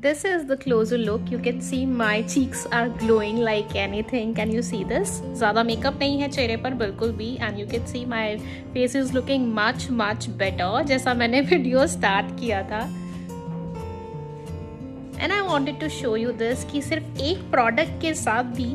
this is the closer look you can see my cheeks are glowing like anything can you see this ज़्यादा makeup नहीं है चेहरे पर बिल्कुल भी and you can see my face is looking much much better जैसा मैंने video start किया था and I wanted to show you this कि सिर्फ़ एक प्रोडक्ट के साथ भी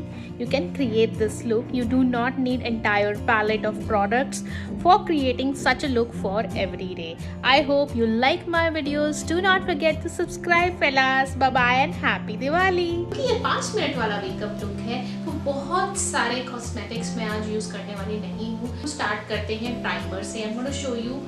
can create this look you do not need entire palette of products for creating such a look for every day i hope you like my videos do not forget to subscribe fellas bye bye and happy diwali ये पाँच minute वाला makeup look है तो बहुत सारे cosmetics मैं आज use करने वाली नहीं हूँ स्टार्ट करते हैं प्राइमर से I am to show you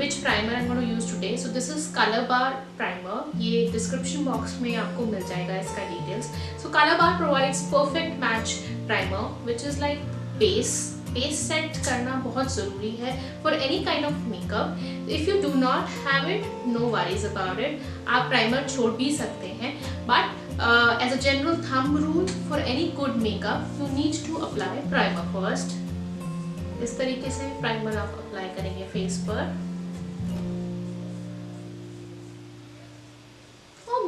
which primer I'm going to use today. So this is Color Bar Primer. ये description box में आपको मिल जाएगा इसका details. So Color Bar provides perfect match primer which is like base. Base set करना बहुत ज़रूरी है for any kind of makeup. If you do not have it, no worries about it. आप primer छोड़ भी सकते हैं but uh, as a general thumb rule for any good makeup you need to apply primer first. इस तरीके से primer आप apply करेंगे फेस पर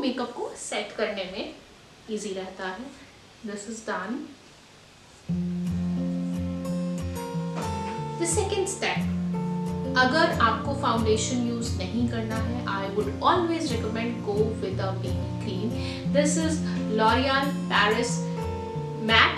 मेकअप को सेट करने में इजी रहता है। This is done the second step अगर आपको फाउंडेशन यूज़ नहीं करना है I would always recommend go with a cream this is L'Oreal Paris matte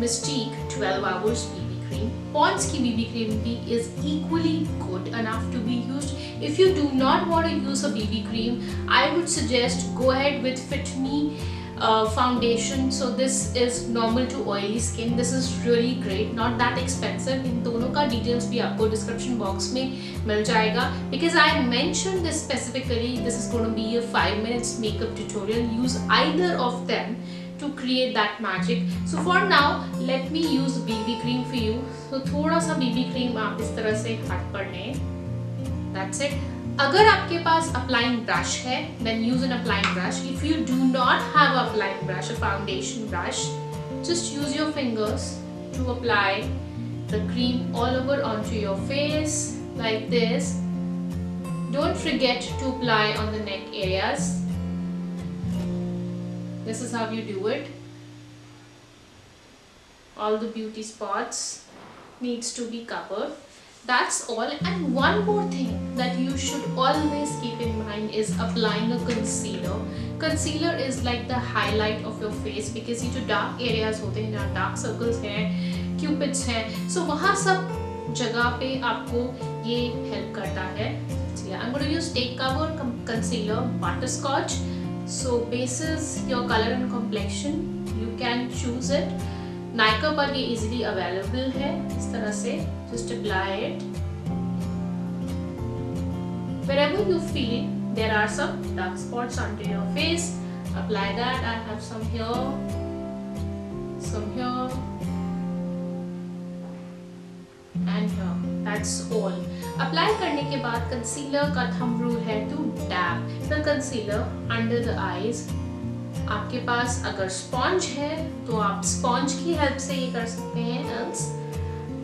mystique 12 hours BB cream. Pond's की BB cream भी is equally good enough to be used if you do not want to use a BB cream I would suggest go ahead with Fit Me uh, foundation so this is normal to oily skin this is really great not that expensive इन दोनों का details भी आपको description box में मिल जाएगा because I mentioned this specifically this is going to be a 5 minutes makeup tutorial use either of them to create that magic so for now let me use BB cream for you so थोड़ा सा BB cream आप इस तरह से हाथ पर लें that's it अगर आपके पास अप्लाइंग ब्रश है then use an applying brush if you do not have a applying brush a foundation brush just use your fingers to apply the cream all over onto your face like this don't forget to apply on the neck areas this is how you do it all the beauty spots needs to be covered that's all and one more thing that you should always keep in mind is applying a concealer concealer is like the highlight of your face because ये जो dark areas होते हैं जहाँ dark circles हैं cupids हैं so वहाँ सब जगह पे आपको ये help करता है yeah, I'm going to use take cover concealer butterscotch so bases your color and complexion you can choose it Nykaa पर ये इजीली अवेलेबल है इस तरह से just apply it wherever you feel there are some dark spots onto your face apply that I have some here some here and here that's all apply करने के बाद concealer का थम रूल है to dab the concealer under the eyes आपके पास अगर sponge है तो आप स्पॉन्ज की हेल्प से ये कर सकते हैं else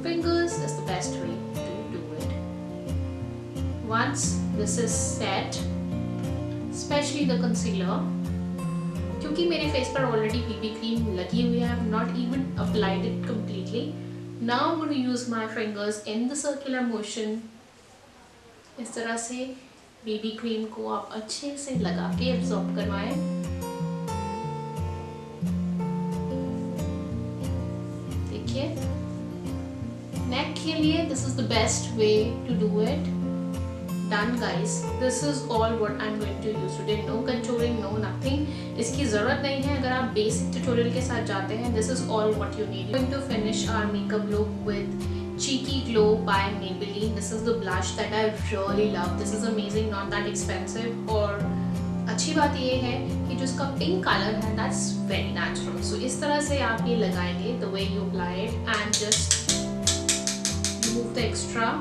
fingers is the best way to do it once this is set specially the concealer क्योंकि मेरे फेस पर ऑलरेडी बीबी क्रीम लगी हुई है I have not even applied it completely now I'm going to use my fingers in the circular इस तरह से baby cream को आप अच्छे से लगा के एब्जॉर्ब करवाएँ। के लिए this is the best way to do it done guys this is all what I am going to use today no controlling no nothing इसकी ज़रूरत नहीं है, अगर आप बेसिक ट्यूटोरियल के साथ जाते हैं this is all what you need going to finish our makeup look with cheeky glow by Maybelline. This is the blush that I really love. This is amazing, not that expensive. और अच्छी बात ये है कि जो इसका pink colour है that's very natural so इस तरह से आप ये लगाएँगे the way you apply it and just remove the extra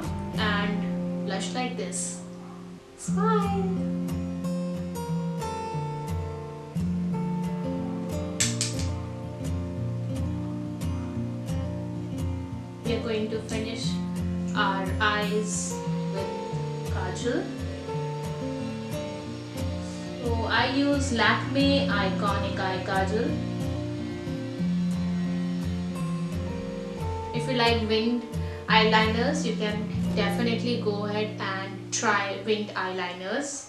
and blush like this. Smile! Going to finish our eyes with kajal. So I use Lakme Iconic Eye Kajal. If you like winged eyeliners, you can definitely go ahead and try winged eyeliners.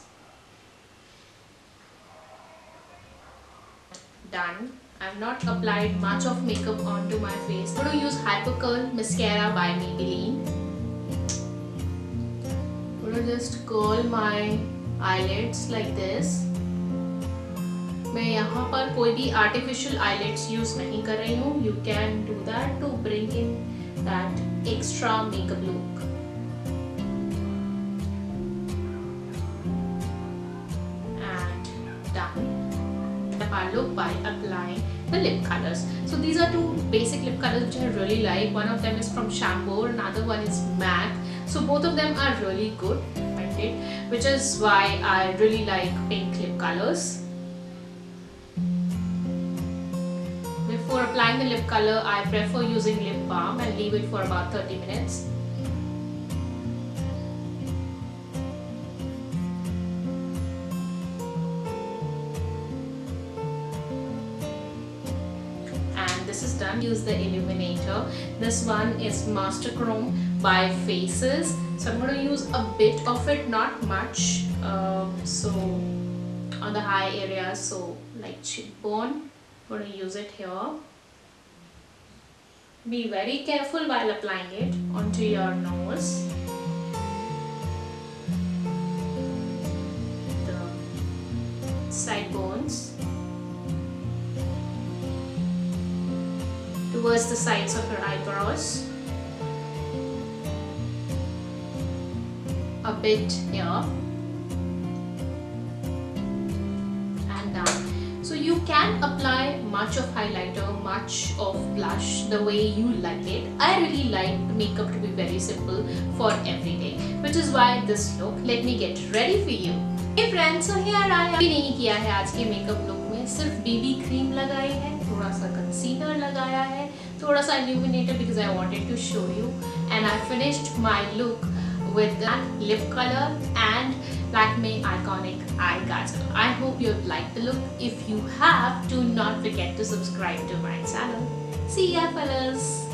Done. I've not applied much of makeup onto my face. I'm going to use Hyper Curl Mascara by Maybelline. I'm going to just curl my eyelids like this. मैं यहाँ पर कोई भी artificial eyelids use नहीं कर रही हूँ You can do that to bring in that extra makeup look. Our look by applying the lip colors. So these are two basic lip colors which I really like. One of them is from Shampoo, another one is MAC. So both of them are really good, which is why I really like pink lip colors. Before applying the lip color, I prefer using lip balm and leave it for about 30 minutes. Is done use the illuminator. This one is master chrome by faces. So i'm going to use a bit of it not much. Um, so on the high area so like cheekbone i'm going to use it here. Be very careful while applying it onto your nose towards the sides of her eyebrows. A bit here. And down. So you can apply much of highlighter, much of blush the way you like it. I really like makeup to be very simple for everyday. Which is why this look. Let me get ready for you. Hey friends, so here I have नहीं किया है आज के makeup look में सिर्फ BB cream लगाई है थोड़ा सा कंसीलर लगाया है thoda sa illuminated because I wanted to show you and I finished my look with that lip color and Lakme Iconic Eye Guider. I hope you've liked the look. If you have, do not forget to subscribe to my channel. See ya fellas!